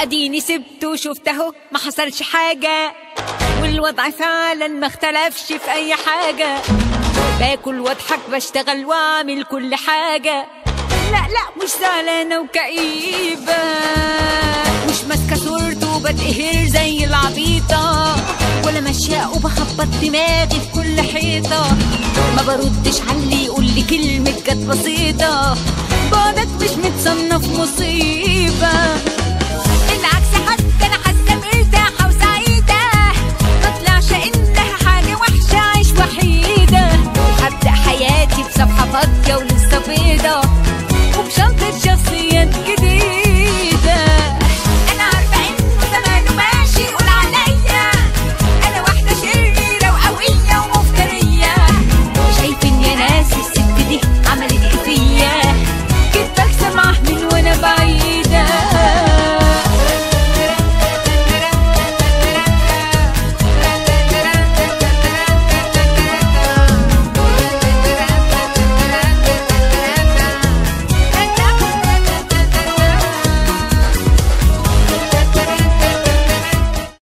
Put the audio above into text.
واديني سبته وشفت اهو ما حصلش حاجة. والوضع فعلا ما اختلفش في أي حاجة. باكل واضحك بشتغل وأعمل كل حاجة. لا لا مش زعلانة وكئيبة. مش ماسكة صورته وبتقهر زي العبيطة. ولا ماشية وبخبط دماغي في كل حيطة. ما بردش على اللي يقول لي كلمة كانت بسيطة. بعدك مش متصنف مصيبة